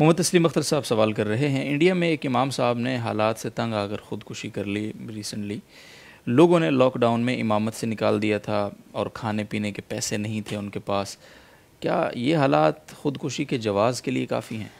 मोहम्मद तस्लीम अख्तर साहब सवाल कर रहे हैं, इंडिया में एक इमाम साहब ने हालात से तंग आकर ख़ुदकुशी कर ली रिसेंटली लोगों ने लॉकडाउन में इमामत से निकाल दिया था और खाने पीने के पैसे नहीं थे उनके पास। क्या ये हालात ख़ुदकुशी के जवाज़ के लिए काफ़ी हैं?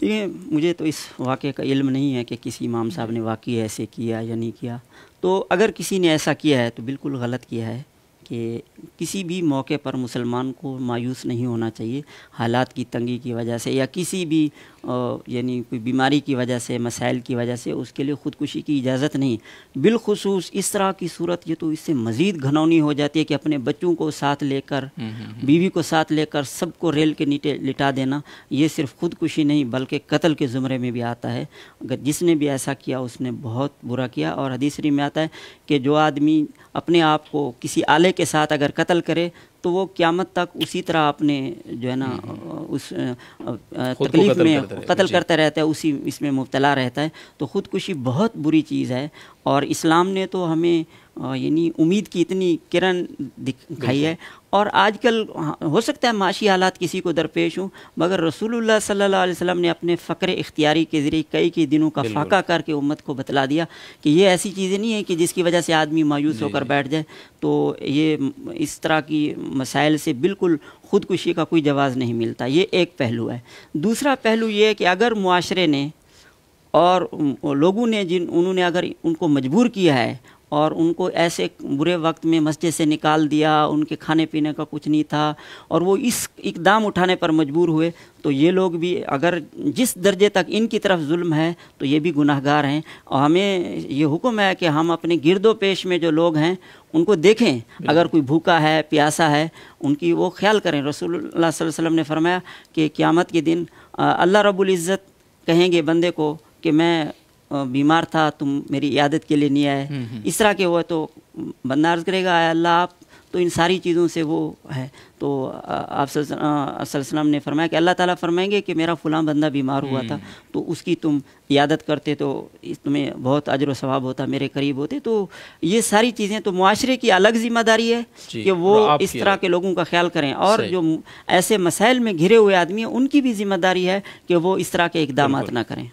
देखिए, मुझे तो इस वाक़े का इल्म नहीं है कि किसी इमाम साहब ने वाकई ऐसे किया या नहीं किया। तो अगर किसी ने ऐसा किया है तो बिल्कुल गलत किया है। कि किसी भी मौके पर मुसलमान को मायूस नहीं होना चाहिए हालात की तंगी की वजह से या किसी भी यानी कोई बीमारी की वजह से मसाइल की वजह से उसके लिए ख़ुदकुशी की इजाज़त नहीं। बिलखसूस इस तरह की सूरत ये तो इससे मज़ीद घनौनी हो जाती है कि अपने बच्चों को साथ लेकर हम्म, हम्म, हम्म। बीवी को साथ लेकर सबको रेल के नीचे लिटा देना ये सिर्फ़ खुदकुशी नहीं बल्कि कत्ल के ज़ुमरे में भी आता है। अगर जिसने भी ऐसा किया उसने बहुत बुरा किया। और हदीसरी में आता है कि जो आदमी अपने आप को किसी आले के साथ अगर कत्ल करे तो वो क़्यामत तक उसी तरह अपने जो है ना हम्म, हम्म। उस तकलीफ़ में कत्ल करता रहता है उसी इसमें मुबतला रहता है। तो ख़ुदकुशी बहुत बुरी चीज़ है और इस्लाम ने तो हमें यानी उम्मीद की इतनी किरण दिखाई है। और आजकल हाँ, हो सकता है माशी हालात किसी को दरपेश हों मगर रसूलुल्लाह सल्लल्लाहु अलैहि वसल्लम ने अपने फ़क्र इख्तियारी के ज़रिए कई कई दिनों का फाका करके उम्मत को बतला दिया कि ये ऐसी चीज़ें नहीं है कि जिसकी वजह से आदमी मायूस होकर बैठ जाए। तो ये इस तरह की मसाइल से बिल्कुल ख़ुदकुशी का कोई जवाब नहीं मिलता। ये एक पहलू है। दूसरा पहलू ये है कि अगर माशरे ने और लोगों ने जिन उन्होंने अगर उनको मजबूर किया है और उनको ऐसे बुरे वक्त में मस्जिद से निकाल दिया उनके खाने पीने का कुछ नहीं था और वो इस इकदाम उठाने पर मजबूर हुए। तो ये लोग भी अगर जिस दर्जे तक इनकी तरफ़ जुल्म है तो ये भी गुनाहगार हैं। और हमें ये हुक्म है कि हम अपने गिरदो पेश में जो लोग हैं उनको देखें। अगर कोई भूखा है प्यासा है उनकी वो ख्याल करें। अलैहि वसल्लम ने फरमाया कि क़्यामत के दिन अल्लाह रब्बुल इज़्ज़त कहेंगे बंदे को कि मैं बीमार था तुम मेरी इयादत के लिए नहीं आए। हम्म, हम्म। इस तरह के हुआ तो बंदा अर्ज़ करेगा अल्लाह आप। तो इन सारी चीज़ों से वो है। तो आप सल्लम ने फरमाया कि अल्लाह ताला फरमाएँगे कि मेरा फ़लाँ बंदा बीमार हुआ था। हम्म। तो उसकी तुम इयादत करते तो तुम्हें बहुत अजर सवाब होता मेरे करीब होते। तो ये सारी चीज़ें तो माशरे की अलग ज़िम्मेदारी है कि वो इस तरह के लोगों का ख्याल करें। और जो ऐसे मसाइल में घिरे हुए आदमी हैं उनकी भी ज़िम्मेदारी है कि वो इस तरह के इकदाम ना करें।